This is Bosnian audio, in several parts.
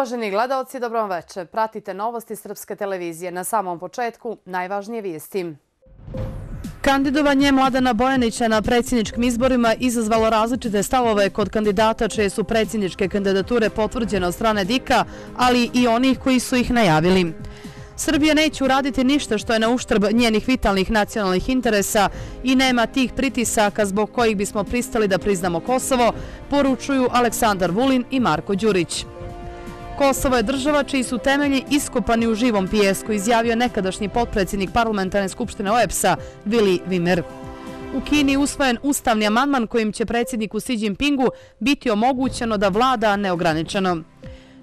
Uvaženi gledalci, vam večer. Pratite novosti Srpske televizije. Na samom početku, najvažnije vijesti. Kandidovanje Mladena Bojanića na predsjedničkim izborima izazvalo različite stavove kod kandidata čije su predsjedničke kandidature potvrđene od strane Dika, ali i onih koji su ih najavili. Srbija neće uraditi ništa što je na uštrb njenih vitalnih nacionalnih interesa i nema tih pritisaka zbog kojih bismo pristali da priznamo Kosovo, poručuju Aleksandar Vulin i Marko Đurić. Kosovo je država čiji su temelji iskopani u živom pijesku, izjavio nekadašnji potpredsjednik parlamentarne skupštine OEPS-a, Vili Vimer. U Kini usvojen ustavni amandman kojim će predsjedniku Xi Jinpingu biti omogućeno da vlada neograničeno.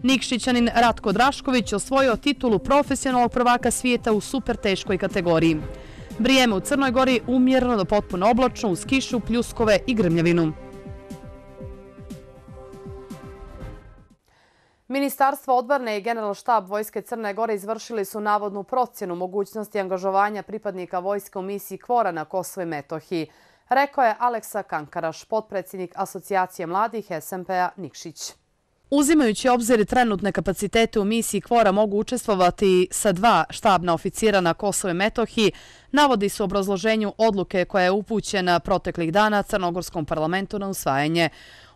Nikšićanin Ratko Drašković osvojio titulu profesionalnog prvaka svijeta u super teškoj kategoriji. Brijeme u Crnoj gori umjerno do potpuno oblačno uz kišu, pljuskove i grmljavinu. Ministarstvo odbrane i general štab Vojske Crne Gore izvršili su navodnu procjenu mogućnosti angažovanja pripadnika vojske u misiji Kvora na Kosovo i Metohiji. Rekao je Aleksa Kankaraš, potpredsjednik Asocijacije mladih SMP-a Nikšić. Uzimajući obzir trenutne kapacitete u misiji Kvora mogu učestvovati sa dva štabna oficira na Kosovo i Metohiji, navodi su obrazloženju odluke koja je upućena proteklih dana Crnogorskom parlamentu na usvajanje.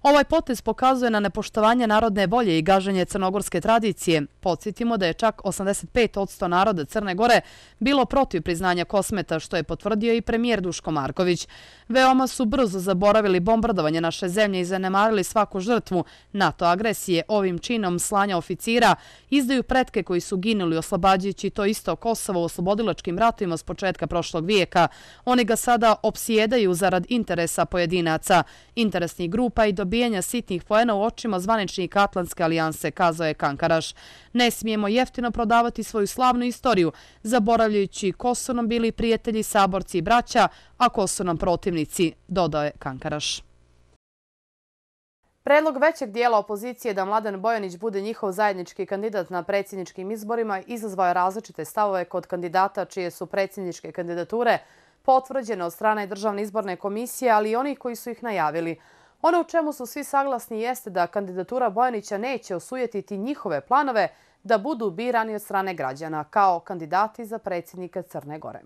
Ovaj potez pokazuje na nepoštovanje narodne volje i gaženje crnogorske tradicije. Podsjetimo da je čak 85% naroda Crne Gore bilo protiv priznanja kosmeta, što je potvrdio i premijer Duško Marković. Veoma su brzo zaboravili bombardovanje naše zemlje i zanemarili svaku žrtvu NATO agresije. Ovim činom slanja oficira izdaju pretke koji su ginuli oslobađajući to isto Kosovo u oslobodilačkim ratovima s početka prošlog vijeka. Oni ga sada opsjedaju zarad interesa pojedinaca, interesnih grupa i dobijanja dobijanja sitnih pojena u očima zvaničnika Atlantske alijanse, kazao je Kankaraš. Ne smijemo jeftino prodavati svoju slavnu istoriju, zaboravljajući ko su nam bili prijatelji, saborci i braća, a ko su nam protivnici, dodao je Kankaraš. Predlog većeg dijela opozicije da Mladen Bojanić bude njihov zajednički kandidat na predsjedničkim izborima izazvao je različite stavove kod kandidata čije su predsjedničke kandidature potvrđene od strane Državne izborne komisije, ali i onih koji su ih najavili. Ono u čemu su svi saglasni jeste da kandidatura Bojanića neće osujetiti njihove planove da budu birani od strane građana kao kandidati za predsjednika Crne Gore.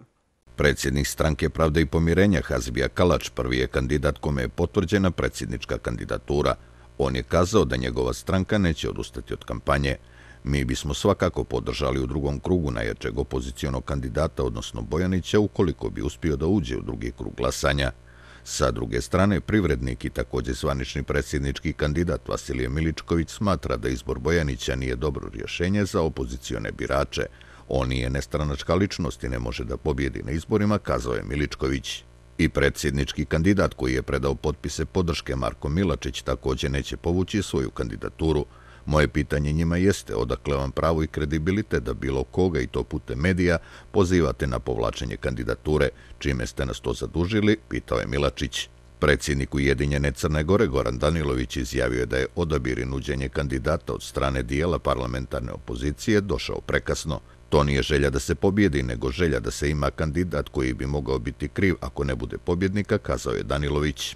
Predsjednik stranke Pravda i pomirenja Hazbija Kalač prvi je kandidat kome je potvrđena predsjednička kandidatura. On je kazao da njegova stranka neće odustati od kampanje. Mi bismo svakako podržali u drugom krugu najjačeg opozicijonog kandidata, odnosno Bojanića, ukoliko bi uspio da uđe u drugi krug glasanja. Sa druge strane, privrednik i također zvanični predsjednički kandidat Vasilije Miličković smatra da izbor Bojanića nije dobro rješenje za opozicione birače. On je nestranačka ličnost i ne može da pobjedi na izborima, kazao je Miličković. I predsjednički kandidat koji je predao potpise podrške Marko Milačić također neće povući svoju kandidaturu. Moje pitanje njima jeste odakle vam pravo i kredibilite da bilo koga i to pute medija pozivate na povlačenje kandidature, čime ste nas to zadužili, pitao je Milačić. Predsjednik Ujedinjene Crne Gore Goran Danilović izjavio je da je odabir i nuđenje kandidata od strane dijela parlamentarne opozicije došao prekasno. To nije želja da se pobjedi, nego želja da se ima kandidat koji bi mogao biti kriv ako ne bude pobjednika, kazao je Danilović.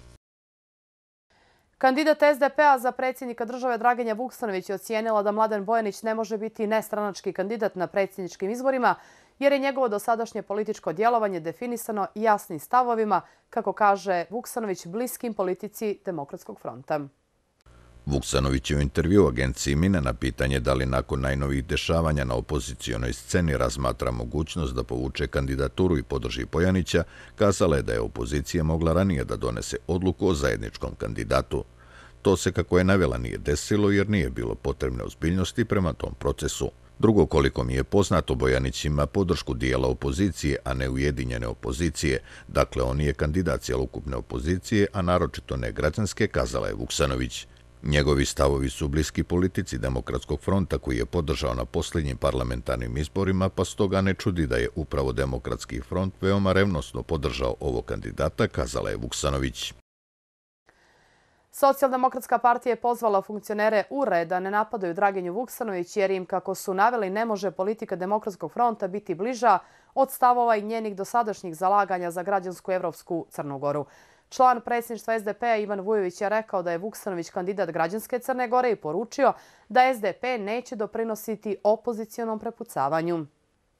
Kandidat SDP-a za predsjednika države Dragenja Vuksanović je ocijenila da Mladen Bojanić ne može biti nestranački kandidat na predsjedničkim izborima jer je njegovo dosadašnje političko djelovanje definisano jasnim stavovima, kako kaže Vuksanović, bliskim politici Demokratskog fronta. Vuksanović je u intervju agenciji Mina na pitanje da li nakon najnovih dešavanja na opozicijonoj sceni razmatra mogućnost da povuče kandidaturu i podrži Pojanića, kazala je da je opozicija mogla ranije da donese odluku o zajedničkom kandidatu. To se, kako je navjela, nije desilo jer nije bilo potrebne ozbiljnosti prema tom procesu. Drugo, koliko mi je poznato, Bojanić ima podršku dijela opozicije, a ne ujedinjene opozicije. Dakle, on je kandidat cijelokupne opozicije, a naročito ne građanske, kazala je Vuksanović. Njegovi stavovi su bliski politici Demokratskog fronta koji je podržao na posljednjim parlamentarnim izborima, pa stoga ne čudi da je upravo Demokratski front veoma revnosno podržao ovo kandidata, kazala je Vuksanović. Socijaldemokratska partija je pozvala funkcionere URE da ne napadaju Draginju Vuksanović jer im, kako su naveli, ne može politika Demokratskog fronta biti bliža od stavova i njenih dosadašnjih zalaganja za građansku Evropsku Crnogoru. Član predsjedništva SDP-a Ivan Vujović je rekao da je Vuksanović kandidat građanske Crne Gore i poručio da SDP neće doprinositi opozicijonom prepucavanju.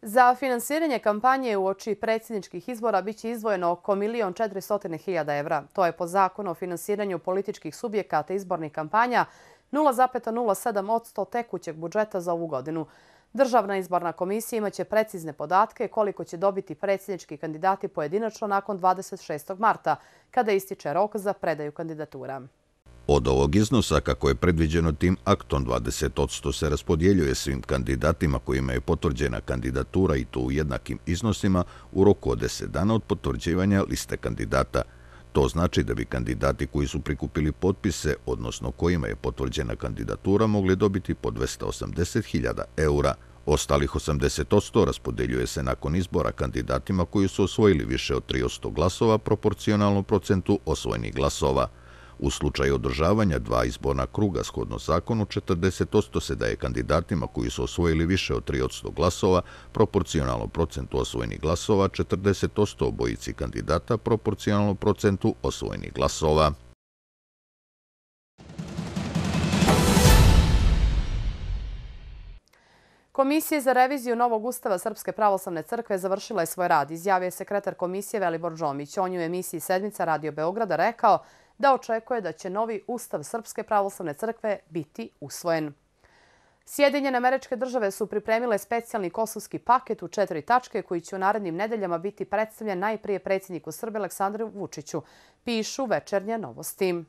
Za finansiranje kampanje u oči predsjedničkih izbora biće izdvojeno oko 1.400.000 evra. To je po zakonu o finansiranju političkih subjekata izbornih kampanja 0,07 od 100 tekućeg budžeta za ovu godinu. Državna izborna komisija imaće precizne podatke koliko će dobiti predsjednički kandidati pojedinačno nakon 26. marta, kada ističe rok za predaju kandidatura. Od ovog iznosa, kako je predviđeno tim aktom, 20% se raspodjeljuje svim kandidatima kojima je potvrđena kandidatura i to u jednakim iznosima u roku od 10 dana od potvrđivanja liste kandidata. To znači da bi kandidati koji su prikupili potpise, odnosno kojima je potvrđena kandidatura, mogli dobiti po 280.000 eura. Ostalih 80% raspodeljuje se nakon izbora kandidatima koji su osvojili više od 300 glasova proporcionalno procentu osvojenih glasova. U slučaju održavanja dva izborna kruga shodno zakonu, 40% se daje kandidatima koji su osvojili više od 3% glasova, proporcionalno procentu osvojenih glasova, 40% obojici kandidata, proporcionalno procentu osvojenih glasova. Komisija za reviziju Novog ustava Srpske pravoslavne crkve završila je svoj rad. Izjavio je sekretar komisije Velibor Džomić. On je u emisiji Sedmica Radio Beograda rekao da očekuje da će novi ustav Srpske pravoslavne crkve biti usvojen. Sjedinjene američke države su pripremile specijalni kosovski paket u četiri tačke koji će u narednim nedeljama biti predstavljen najprije predsjedniku Srbe Aleksandru Vučiću, pišu večernje novosti.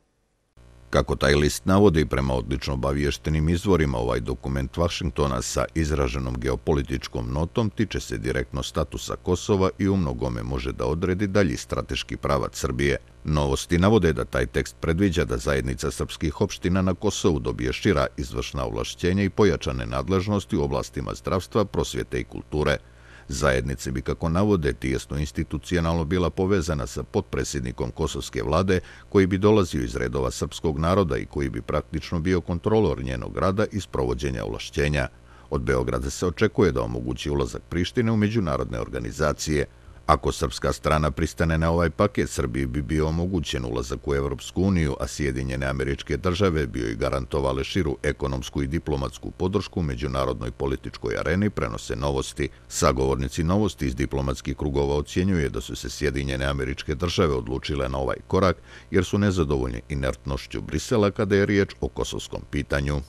Kako taj list navodi prema odlično obaviještenim izvorima, ovaj dokument Vašingtona sa izraženom geopolitičkom notom tiče se direktno statusa Kosova i u mnogome može da odredi dalji strateški pravac Srbije. Novosti navode da taj tekst predviđa da zajednica srpskih opština na Kosovu dobije šira izvršna ovlašćenja i pojačane nadležnosti u oblastima zdravstva, prosvjete i kulture – Zajednice bi, kako navode, tijesno institucionalno bila povezana sa potpredsjednikom kosovske vlade, koji bi dolazio iz redova srpskog naroda i koji bi praktično bio kontrolor njenog rada i sprovođenja ulašćenja. Od Beograda se očekuje da omogući ulazak Prištine u međunarodne organizacije – Ako srpska strana pristane na ovaj paket, Srbiji bi bio omogućen ulazak u Evropsku uniju, a Sjedinjene američke države bio i garantovale širu ekonomsku i diplomatsku podršku u međunarodnoj političkoj areni, prenose novosti. Sagovornici novosti iz diplomatskih krugova ocjenjuje da su se Sjedinjene američke države odlučile na ovaj korak, jer su nezadovoljni inertnošću Brisela kada je riječ o kosovskom pitanju.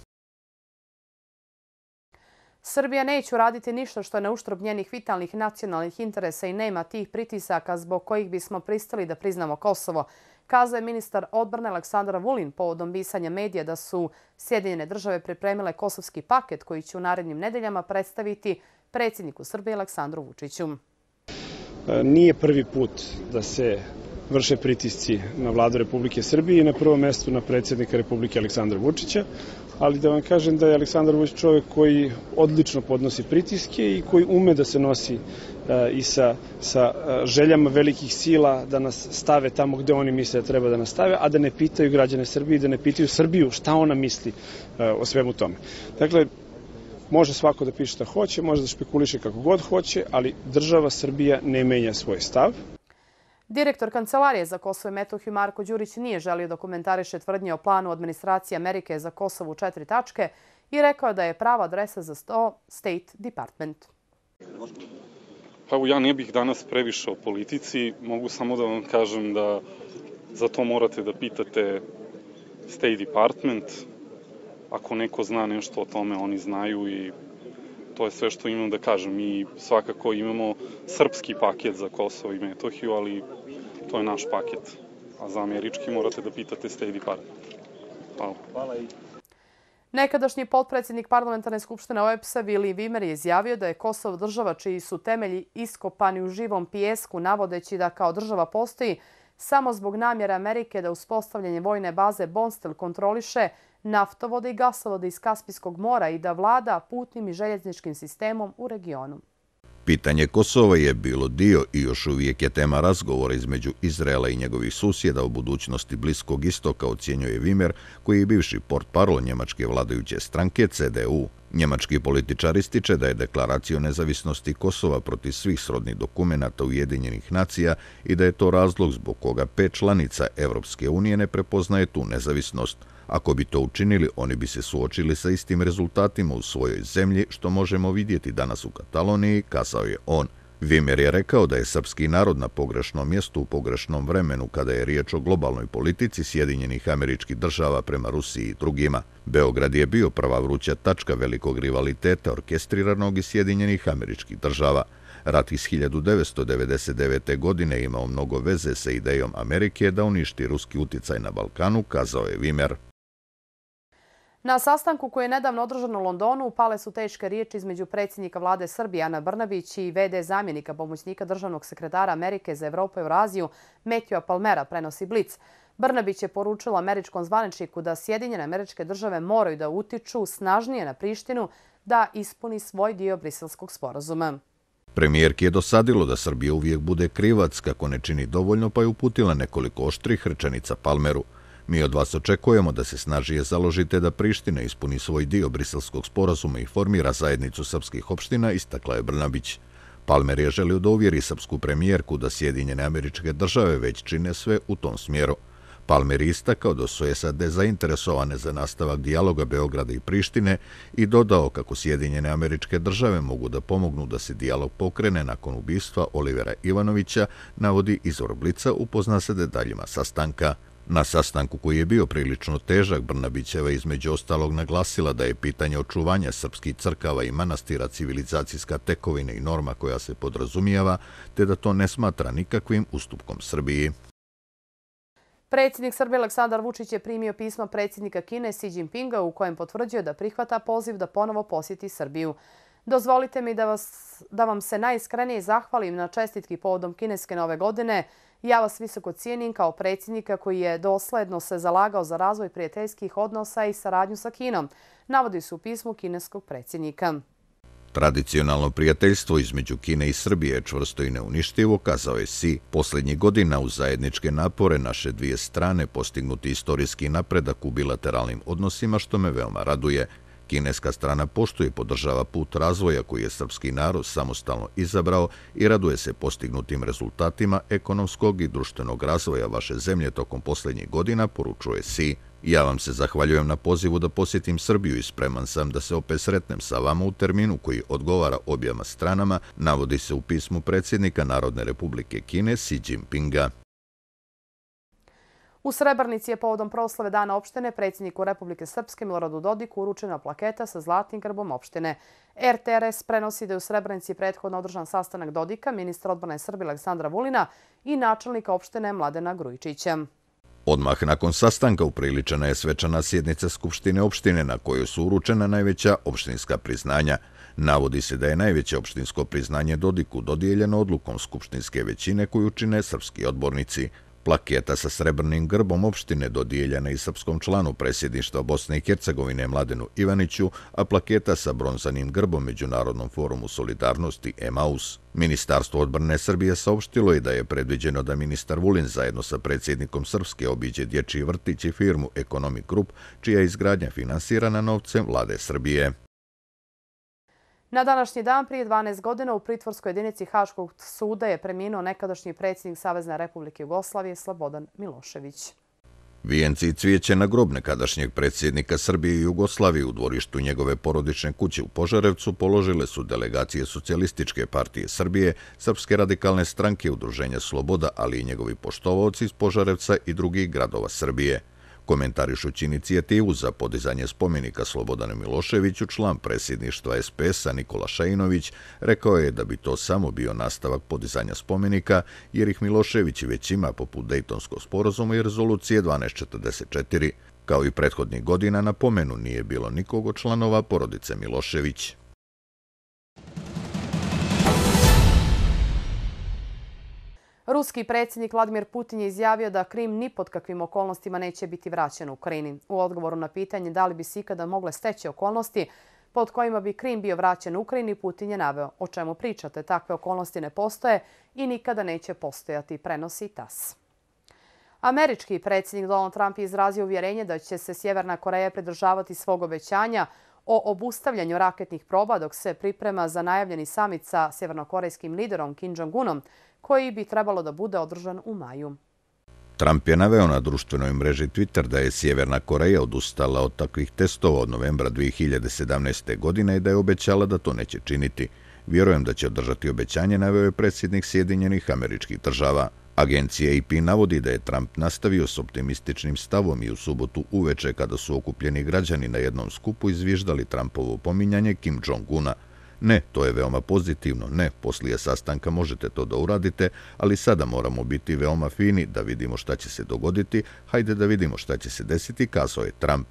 Srbija neće uraditi ništa što je na uštrob njenih vitalnih nacionalnih interesa i nema tih pritisaka zbog kojih bismo pristali da priznamo Kosovo, kazao je ministar odbrane Aleksandar Vulin povodom pisanja medija da su Sjedinjene države pripremile kosovski paket koji će u narednim nedeljama predstaviti predsjedniku Srbije Aleksandru Vučiću. E, nije prvi put da se vrše pritisci na vladu Republike Srbije i na prvom mestu na predsjednika Republike Aleksandra Vučića ali da vam kažem da je Aleksandar Vučić čovjek koji odlično podnosi pritiske i koji ume da se nosi eh, i sa, sa eh, željama velikih sila da nas stave tamo gde oni misle da treba da nas stave, a da ne pitaju građane Srbije, da ne pitaju Srbiju šta ona misli eh, o svemu tome. Dakle, može svako da piše šta hoće, može da špekuliše kako god hoće, ali država Srbija ne menja svoj stav. Direktor Kancelarije za Kosovo i Metohiju Marko Đurić nije želio da komentariše tvrdnje o planu administracije Amerike za Kosovo u četiri tačke i rekao da je prava adresa za sto State Department. Pa ja ne bih danas previše o politici. Mogu samo da vam kažem da za to morate da pitate State Department. Ako neko zna nešto o tome, oni znaju i to je sve što imam da kažem. Mi svakako imamo srpski paket za Kosovo i Metohiju, ali to je naš paket. A za američki morate da pitate State Department. Hvala. Hvala i... Nekadašnji potpredsjednik parlamentarne skupštine OEPS-a Vili Vimer je izjavio da je Kosovo država čiji su temelji iskopani u živom pijesku, navodeći da kao država postoji samo zbog namjera Amerike da uspostavljanje vojne baze Bonstel kontroliše naftovode i gasovode iz Kaspijskog mora i da vlada putnim i željezničkim sistemom u regionu. Pitanje Kosova je bilo dio i još uvijek je tema razgovora između Izraela i njegovih susjeda o budućnosti Bliskog istoka, ocjenjuje Vimer, koji je bivši port parol njemačke vladajuće stranke CDU. Njemački političar ističe da je deklaracija o nezavisnosti Kosova protiv svih srodnih dokumenta Ujedinjenih nacija i da je to razlog zbog koga pet članica Evropske unije ne prepoznaje tu nezavisnost. Ako bi to učinili, oni bi se suočili sa istim rezultatima u svojoj zemlji, što možemo vidjeti danas u Kataloniji, kazao je on. Vimer je rekao da je srpski narod na pogrešnom mjestu u pogrešnom vremenu kada je riječ o globalnoj politici Sjedinjenih američkih država prema Rusiji i drugima. Beograd je bio prva vruća tačka velikog rivaliteta orkestriranog iz Sjedinjenih američkih država. Rat iz 1999. godine imao mnogo veze sa idejom Amerike da uništi ruski uticaj na Balkanu, kazao je Vimer. Na sastanku koji je nedavno održan u Londonu upale su teške riječi između predsjednika vlade Srbije Ana Brnabić i VD zamjenika pomoćnika državnog sekretara Amerike za Evropu i Euraziju Metjoa Palmera prenosi Blic. Brnabić je poručila američkom zvaničniku da Sjedinjene američke države moraju da utiču snažnije na Prištinu da ispuni svoj dio briselskog sporazuma. Premijerki je dosadilo da Srbija uvijek bude krivac kako ne čini dovoljno pa je uputila nekoliko oštrih rečenica Palmeru. Mi od vas očekujemo da se snažije založite da Priština ispuni svoj dio briselskog sporazuma i formira zajednicu srpskih opština, istakla je Brnabić. Palmer je želio da uvjeri srpsku premijerku da Sjedinjene američke države već čine sve u tom smjeru. Palmer istakao da su SAD zainteresovane za nastavak dijaloga Beograda i Prištine i dodao kako Sjedinjene američke države mogu da pomognu da se dijalog pokrene nakon ubistva Olivera Ivanovića, navodi izvor Blica, upozna se detaljima sastanka. Na sastanku koji je bio prilično težak, Brnabićeva između ostalog naglasila da je pitanje očuvanja srpskih crkava i manastira civilizacijska tekovina i norma koja se podrazumijeva, te da to ne smatra nikakvim ustupkom Srbiji. Predsjednik Srbije Aleksandar Vučić je primio pismo predsjednika Kine Xi Jinpinga u kojem potvrđuje da prihvata poziv da ponovo posjeti Srbiju. Dozvolite mi da, vas, da vam se najiskrenije zahvalim na čestitki povodom kineske nove godine. Ja vas visoko cijenim kao predsjednika koji je dosledno se zalagao za razvoj prijateljskih odnosa i saradnju sa Kinom. Navodi se u pismu kineskog predsjednika. Tradicionalno prijateljstvo između Kine i Srbije je čvrsto i neuništivo, kazao je Si. Posljednjih godina u zajedničke napore naše dvije strane postignuti istorijski napredak u bilateralnim odnosima, što me veoma raduje. Kineska strana poštuje i podržava put razvoja koji je srpski narod samostalno izabrao i raduje se postignutim rezultatima ekonomskog i društvenog razvoja vaše zemlje tokom posljednjih godina, poručuje Si. Ja vam se zahvaljujem na pozivu da posjetim Srbiju i spreman sam da se opet sretnem sa vama u terminu koji odgovara objama stranama, navodi se u pismu predsjednika Narodne republike Kine Xi Jinpinga. U Srebrnici je povodom proslave dana opštine predsjedniku Republike Srpske Miloradu Dodiku uručena plaketa sa zlatnim grbom opštine. RTRS prenosi da je u Srebrnici prethodno održan sastanak Dodika, ministra odbrane Srbije Aleksandra Vulina i načelnika opštine Mladena Grujičića. Odmah nakon sastanka upriličena je svečana sjednica Skupštine opštine na kojoj su uručena najveća opštinska priznanja. Navodi se da je najveće opštinsko priznanje Dodiku dodijeljeno odlukom Skupštinske većine koju čine srpski odbornici. Plaketa sa srebrnim grbom opštine dodijeljena i srpskom članu presjedništva Bosne i Hercegovine Mladenu Ivaniću, a plaketa sa bronzanim grbom Međunarodnom forumu solidarnosti EMAUS. Ministarstvo odbrane Srbije saopštilo je da je predviđeno da ministar Vulin zajedno sa predsjednikom Srpske obiđe dječji vrtić i firmu Economic Group, čija je izgradnja finansirana novcem vlade Srbije. Na današnji dan prije 12 godina u pritvorskoj jedinici Haškog suda je preminuo nekadašnji predsjednik Savezne republike Jugoslavije Slobodan Milošević. Vijenci i cvijeće na grob nekadašnjeg predsjednika Srbije i Jugoslavije u dvorištu njegove porodične kuće u Požarevcu položile su delegacije Socialističke partije Srbije, Srpske radikalne stranke Udruženja Sloboda, ali i njegovi poštovalci iz Požarevca i drugih gradova Srbije. Komentarišući inicijativu za podizanje spomenika Slobodanu Miloševiću, član predsjedništva SPS-a Nikola Šajinović rekao je da bi to samo bio nastavak podizanja spomenika, jer ih Milošević već ima poput Dejtonskog sporozuma i rezolucije 1244. Kao i prethodnih godina na pomenu nije bilo nikogo članova porodice Milošević. Ruski predsjednik Vladimir Putin je izjavio da Krim ni pod kakvim okolnostima neće biti vraćen u Ukrajini. U odgovoru na pitanje da li bi se ikada mogle steći okolnosti pod kojima bi Krim bio vraćen u Ukrajini, Putin je naveo o čemu pričate. Takve okolnosti ne postoje i nikada neće postojati, prenosi TAS. Američki predsjednik Donald Trump je izrazio uvjerenje da će se Sjeverna Koreja pridržavati svog obećanja o obustavljanju raketnih proba dok se priprema za najavljeni samit sa sjevernokorejskim liderom Kim Jong-unom, koji bi trebalo da bude održan u maju. Trump je naveo na društvenoj mreži Twitter da je Sjeverna Koreja odustala od takvih testova od novembra 2017. godine i da je obećala da to neće činiti. Vjerujem da će održati obećanje, naveo je predsjednik Sjedinjenih američkih država. Agencija AP navodi da je Trump nastavio s optimističnim stavom i u subotu uveče kada su okupljeni građani na jednom skupu izviždali Trumpovo pominjanje Kim Jong-una. Ne, to je veoma pozitivno, ne, poslije sastanka možete to da uradite, ali sada moramo biti veoma fini da vidimo šta će se dogoditi, hajde da vidimo šta će se desiti, kazao je Trump.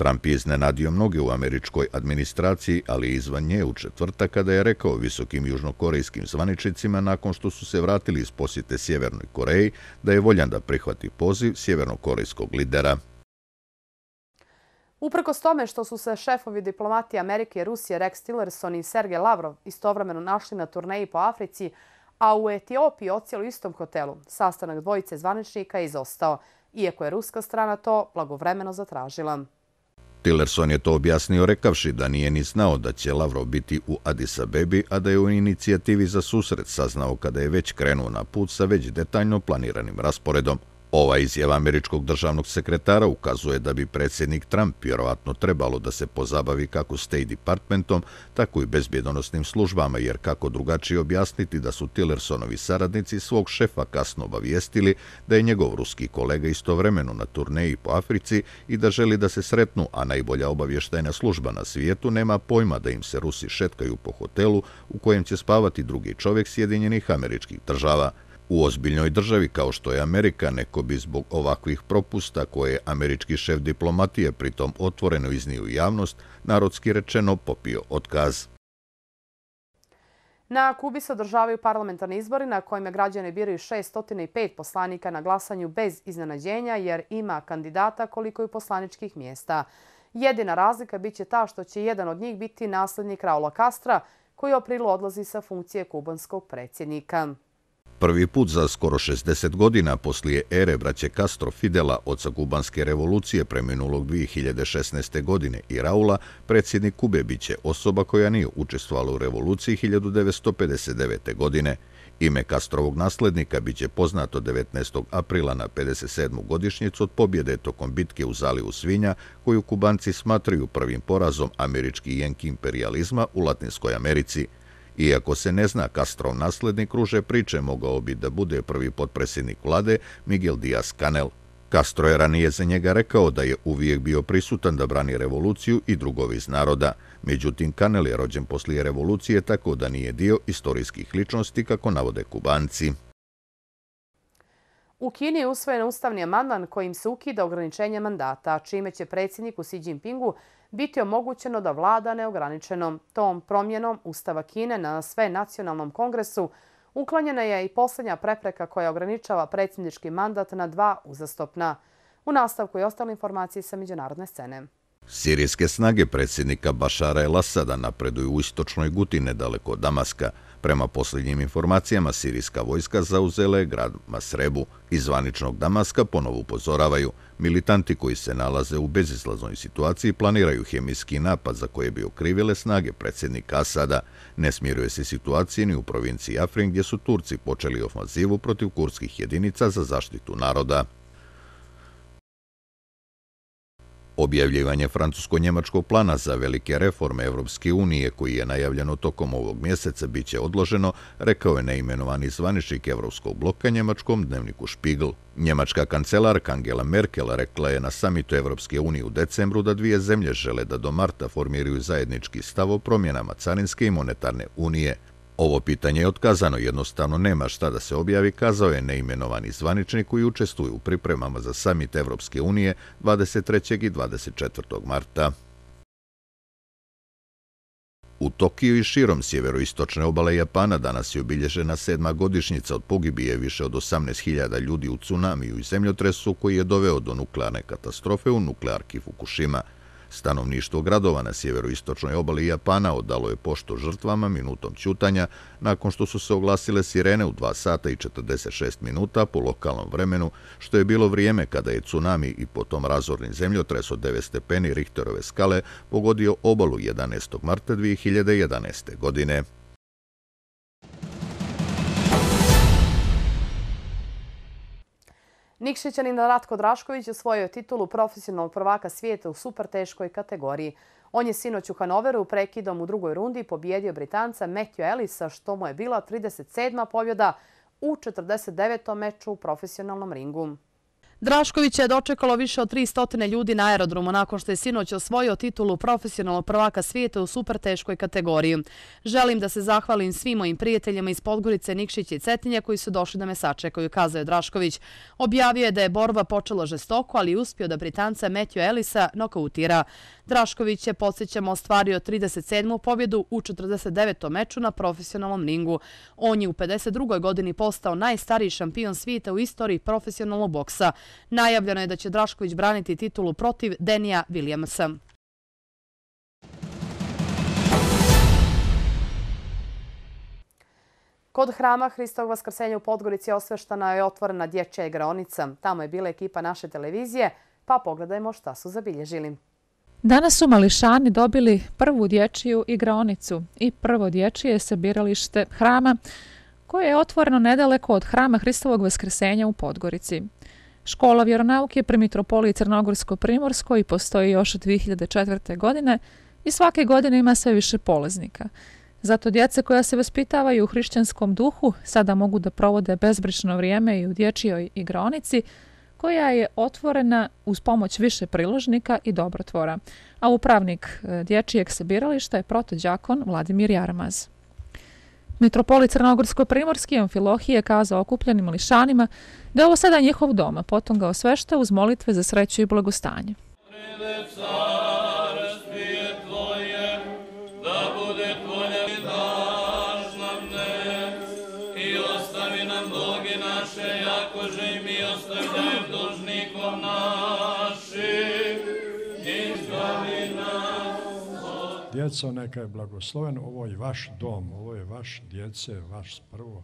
Trump je iznenadio mnoge u američkoj administraciji, ali i izvan nje u četvrta kada je rekao visokim južnokorejskim zvaničicima nakon što su se vratili iz posjete Sjevernoj Koreji da je voljan da prihvati poziv sjevernokorejskog lidera. Uprkos tome što su se šefovi diplomatije Amerike i Rusije Rex Tillerson i Sergej Lavrov istovremeno našli na turneji po Africi, a u Etiopiji ocijelu istom hotelu, sastanak dvojice zvaničnika je izostao, iako je ruska strana to blagovremeno zatražila. Tillerson je to objasnio rekavši da nije ni znao da će Lavrov biti u Addis Abebi, a da je u inicijativi za susret saznao kada je već krenuo na put sa već detaljno planiranim rasporedom. Ova izjava američkog državnog sekretara ukazuje da bi predsjednik Trump vjerovatno trebalo da se pozabavi kako State Departmentom, tako i bezbjedonosnim službama, jer kako drugačije objasniti da su Tillersonovi saradnici svog šefa kasno obavijestili da je njegov ruski kolega istovremeno na turneji po Africi i da želi da se sretnu, a najbolja obavještajna služba na svijetu nema pojma da im se Rusi šetkaju po hotelu u kojem će spavati drugi čovjek Sjedinjenih američkih država. U ozbiljnoj državi kao što je Amerika, neko bi zbog ovakvih propusta koje američki šef diplomatije pritom otvoreno iznio javnost, narodski rečeno popio otkaz. Na Kubi se održavaju parlamentarni izbori na kojima građane biraju 605 poslanika na glasanju bez iznenađenja jer ima kandidata koliko i poslaničkih mjesta. Jedina razlika biće ta što će jedan od njih biti naslednik Raula Castra koji u aprilu odlazi sa funkcije kubanskog predsjednika. Prvi put za skoro 60 godina poslije ere braće Castro Fidela, oca kubanske revolucije preminulog 2016. godine i Raula, predsjednik Kube biće osoba koja nije učestvovala u revoluciji 1959. godine. Ime Kastrovog naslednika biće poznato 19. aprila na 57. godišnjicu od pobjede tokom bitke u Zalivu Svinja, koju kubanci smatraju prvim porazom američki jenki imperializma u Latinskoj Americi – Iako se ne zna Kastrov naslednik, kruže priče mogao bi da bude prvi potpredsjednik vlade Miguel Díaz-Canel. Castro je ranije za njega rekao da je uvijek bio prisutan da brani revoluciju i drugovi iz naroda. Međutim, Canel je rođen poslije revolucije tako da nije dio istorijskih ličnosti kako navode kubanci. U Kini je usvojen ustavni amandman kojim se ukida ograničenje mandata, čime će predsjedniku Xi Jinpingu biti omogućeno da vlada neograničeno. Tom promjenom Ustava Kine na sve nacionalnom kongresu uklanjena je i posljednja prepreka koja ograničava predsjednički mandat na dva uzastopna. U nastavku i ostale informacije sa međunarodne scene. Sirijske snage predsjednika Bašara el-Asada napreduju u istočnoj Gutine daleko od Damaska. Prema posljednjim informacijama, sirijska vojska zauzela je grad Masrebu. Iz zvaničnog Damaska ponovo upozoravaju. Militanti koji se nalaze u bezizlaznoj situaciji planiraju hemijski napad za koje bi okrivile snage predsjednika Asada. Ne smiruje se situacije ni u provinciji Afrin gdje su Turci počeli ofanzivu protiv kurskih jedinica za zaštitu naroda. Objavljivanje francusko-njemačkog plana za velike reforme Evropske unije, koji je najavljeno tokom ovog mjeseca, bit će odloženo, rekao je neimenovani zvaničnik Evropskog bloka njemačkom dnevniku Spiegel. Njemačka kancelarka Angela Merkel rekla je na samitu Evropske unije u decembru da dvije zemlje žele da do marta formiraju zajednički stav o promjenama carinske i monetarne unije. Ovo pitanje je otkazano, jednostavno nema šta da se objavi, kazao je neimenovani zvaničnik koji učestvuje u pripremama za samit Evropske unije 23. i 24. marta. U Tokiju i širom sjeveroistočne obale Japana danas je obilježena sedma godišnjica od pogibije više od 18.000 ljudi u tsunamiju i zemljotresu koji je doveo do nuklearne katastrofe u nuklearki Fukushima. Stanovništvo gradova na sjeveroistočnoj obali Japana odalo je pošto žrtvama minutom ćutanja nakon što su se oglasile sirene u 2 sata i 46 minuta po lokalnom vremenu, što je bilo vrijeme kada je tsunami i potom razorni zemljotres od 9 stepeni Richterove skale pogodio obalu 11. marta 2011. godine. Nikšićanin Ratko Drašković osvojio titulu profesionalnog prvaka svijeta u superteškoj kategoriji. On je sinoć u Hanoveru prekidom u drugoj rundi pobjedio Britanca Matthew Ellisa, što mu je bila 37. pobjeda u 49. meču u profesionalnom ringu. Drašković je dočekalo više od 300 ljudi na aerodromu nakon što je sinoć osvojio titulu profesionalnog prvaka svijeta u superteškoj kategoriji. Želim da se zahvalim svim mojim prijateljima iz Podgorice, Nikšića i Cetinja koji su došli da me sačekaju, kazao je Drašković. Objavio je da je borba počela žestoko, ali uspio da Britanca Matthew Ellisa nokautira. Drašković je, podsjećamo, ostvario 37. pobjedu u 49. meču na profesionalnom ringu. On je u 52. godini postao najstariji šampion svijeta u istoriji profesionalnog boksa. Najavljeno je da će Drašković braniti titulu protiv Denija Williamsa. Kod hrama Hristog Vaskrsenja u Podgorici osveštana je otvorena dječja igraonica. Tamo je bila ekipa naše televizije, pa pogledajmo šta su zabilježili. Danas su mališani dobili prvu dječju igraonicu i prvo dječje sabiralište hrama koje je otvoreno nedaleko od hrama Hristovog Vaskrsenja u Podgorici. Škola vjeronauke pri Mitropoliji Crnogorsko-Primorskoj i postoji još od 2004. godine i svake godine ima sve više polaznika. Zato djece koja se vaspitavaju u hrišćanskom duhu sada mogu da provode bezbrično vrijeme i u dječjoj igronici, koja je otvorena uz pomoć više priložnika i dobrotvora. A upravnik e, dječijeg sabirališta je protođakon Vladimir Jarmaz. Metropolit Crnogorsko-Primorski Amfilohije je kazao okupljenim lišanima da je ovo sada njihov doma, potom ga osvešta uz molitve za sreću i blagostanje. Djeco, neka je blagosloven, ovo je vaš dom, ovo je vaš djece, vaš prvo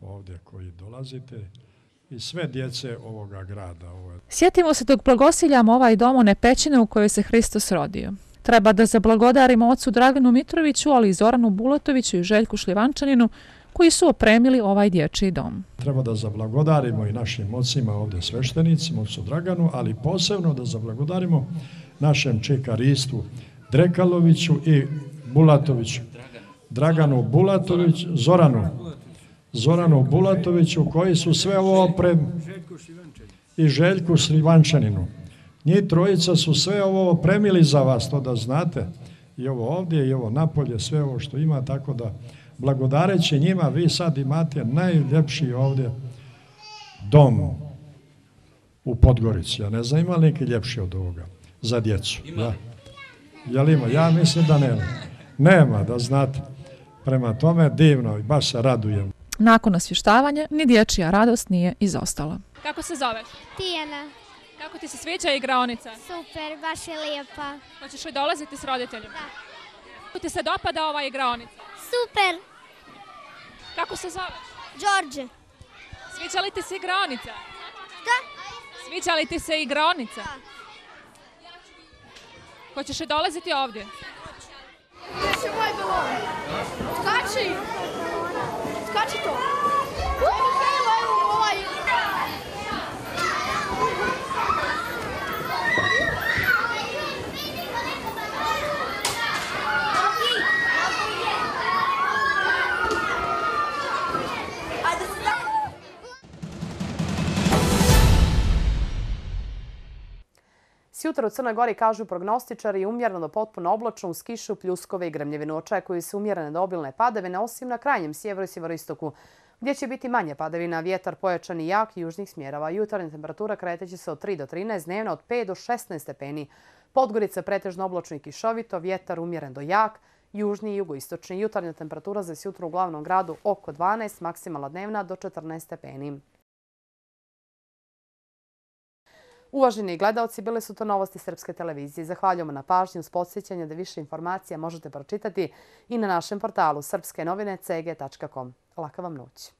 ovdje koji dolazite i sve djece ovoga grada. Ovo. Sjetimo se dok blagosiljamo ovaj dom one pećine u kojoj se Hristos rodio. Treba da zablagodarimo ocu Draganu Mitroviću, ali i Zoranu Bulatoviću i Željku Šljivančaninu, koji su opremili ovaj dječji dom. Treba da zablagodarimo i našim ocima ovdje sveštenicima, ocu Draganu, ali posebno da zablagodarimo našem čekaristu Drekaloviću i Bulatoviću. Draganu Bulatović, Zoranu. Zoranu Bulatoviću, koji su sve ovo opremili. I Željku Srivančaninu. Njih trojica su sve ovo opremili za vas, to da znate. I ovo ovdje, i ovo napolje, sve ovo što ima, tako da blagodareći njima, vi sad imate najljepši ovdje dom u Podgorici. Ja ne znam, ima li neki ljepši od ovoga za djecu? Ima. Ja. Jel ima? Ja mislim da nema. Nema, da znate. Prema tome, divno i baš se radujem. Nakon osvještavanja, ni dječija radost nije izostala. Kako se zoveš? Tijena. Kako ti se sviđa igraonica? Super, baš je lijepa. Hoćeš li dolaziti s roditeljima? Da. Kako ti se dopada ova igraonica? Super. Kako se zoveš? Đorđe. Sviđa li ti se igraonica? Šta? Sviđa li ti se igraonica? Da. Hoćeš li dolaziti ovdje? Gdje se moj balon? Skači! Skači to! Evo, Sjutra u Crnoj Gori kažu prognostičari umjerno do potpuno oblačno uz kišu, pljuskove i gremljevinu. Očekuju se umjerene do obilne padavine, osim na krajnjem sjeveru i sjeveroistoku, gdje će biti manje padavina, vjetar pojačan i jak južnih smjerova. Jutarnja temperatura kreteće se od 3 do 13, dnevna od 5 do 16 stepeni. Podgorica pretežno oblačno i kišovito, vjetar umjeren do jak, južni i jugoistočni. Jutarnja temperatura za sjutra u glavnom gradu oko 12, maksimalna dnevna do 14 stepeni. Uvaženi gledalci, bile su to novosti Srpske televizije. Zahvaljujemo na pažnju s podsjećanja da više informacija možete pročitati i na našem portalu srpske novine cg.com. Laka vam noć.